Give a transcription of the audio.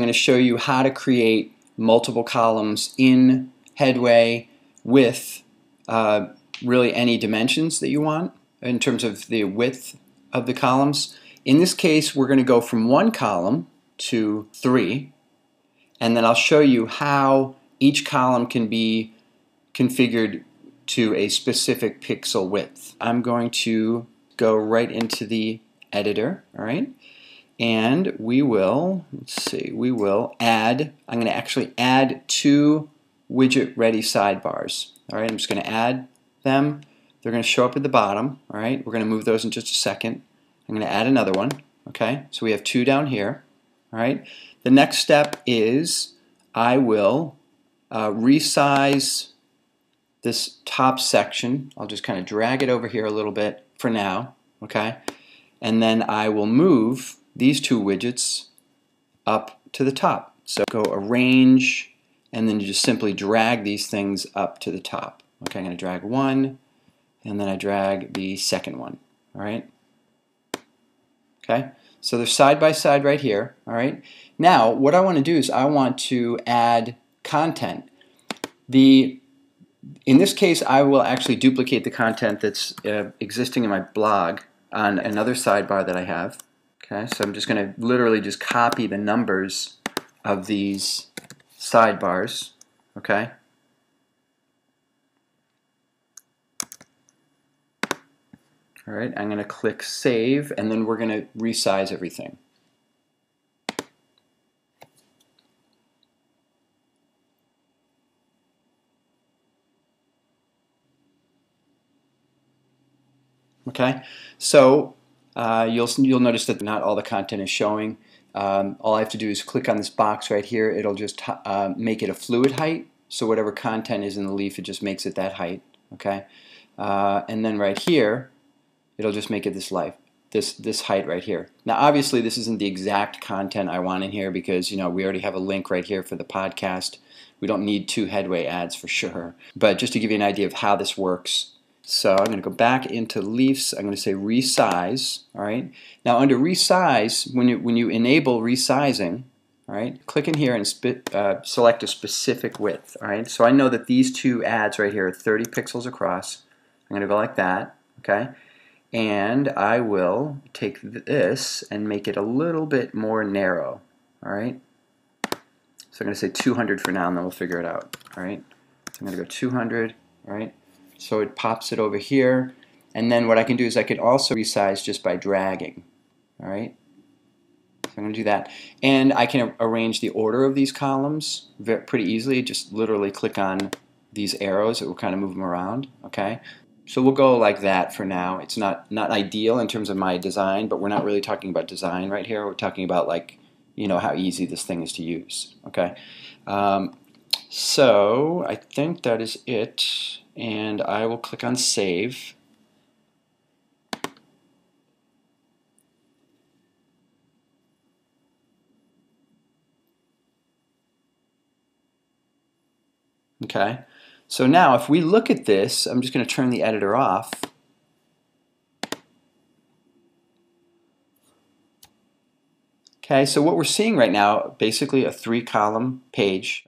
to show you how to create multiple columns in Headway with uh, really any dimensions that you want in terms of the width of the columns. In this case, we're going to go from one column to three, and then I'll show you how each column can be configured to a specific pixel width. I'm going to go right into the editor, all right? And we will, let's see, we will add, I'm going to actually add two widget ready sidebars. All right, I'm just going to add them. They're going to show up at the bottom. All right, we're going to move those in just a second. I'm going to add another one. Okay, so we have two down here. All right, the next step is I will uh, resize this top section. I'll just kind of drag it over here a little bit for now. Okay, and then I will move these two widgets up to the top. So go arrange and then you just simply drag these things up to the top. Okay, I'm going to drag one and then I drag the second one. All right. Okay, so they're side by side right here. All right. Now, what I want to do is I want to add content. The in this case, I will actually duplicate the content that's uh, existing in my blog on another sidebar that I have. Okay, so I'm just going to literally just copy the numbers of these sidebars. Okay. All right, I'm going to click Save, and then we're going to resize everything. Okay, so uh, you'll, you'll notice that not all the content is showing. Um, all I have to do is click on this box right here. It'll just uh, make it a fluid height. So whatever content is in the leaf, it just makes it that height. Okay, uh, and then right here, it'll just make it this life, this this height right here. Now, obviously, this isn't the exact content I want in here because you know we already have a link right here for the podcast. We don't need two headway ads for sure. But just to give you an idea of how this works, so I'm going to go back into Leafs. I'm going to say resize. All right. Now under resize, when you when you enable resizing, all right, click in here and uh, select a specific width. All right. So I know that these two ads right here are 30 pixels across. I'm going to go like that. Okay. And I will take this and make it a little bit more narrow. All right. So I'm going to say 200 for now, and then we'll figure it out. All right. So I'm going to go 200. All right. So it pops it over here. And then what I can do is I could also resize just by dragging. All right. So I'm going to do that. And I can arrange the order of these columns pretty easily. Just literally click on these arrows. It will kind of move them around. Okay. So we'll go like that for now. It's not, not ideal in terms of my design, but we're not really talking about design right here. We're talking about like, you know, how easy this thing is to use. Okay. Um, so I think that is it and I will click on save okay so now if we look at this I'm just going to turn the editor off Okay, so what we're seeing right now, basically a three column page.